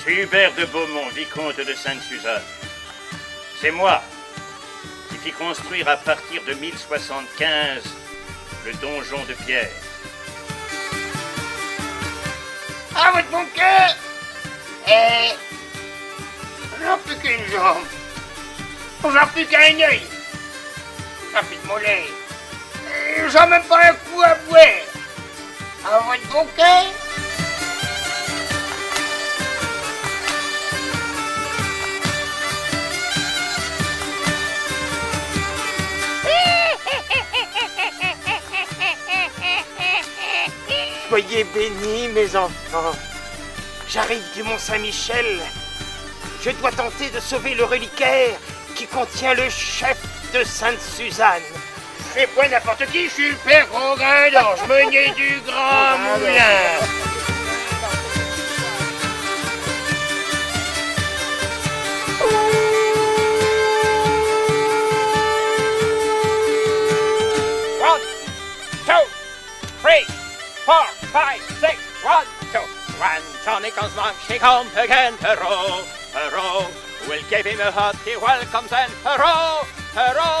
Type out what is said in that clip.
suis Hubert de Beaumont, vicomte de Sainte-Suzanne. C'est moi qui fit construire à partir de 1075 le donjon de pierre. Ah, votre bon cœur Eh J'en plus qu'une jambe. J'en plus qu'un œil. J'en plus de mollet. Et J'en même pas un coup à boire. À votre bon cœur Soyez bénis, mes enfants. J'arrive du Mont Saint-Michel. Je dois tenter de sauver le reliquaire qui contient le chef de Sainte-Suzanne. Je suis pas n'importe qui, je suis le père Grogin-Dange, meunier du Grand Moulin. Four, five, six, one, two. When Johnny comes along, she come again. Hurrah, hurrah. We'll give him a hearty welcome then. Hurrah, hurrah.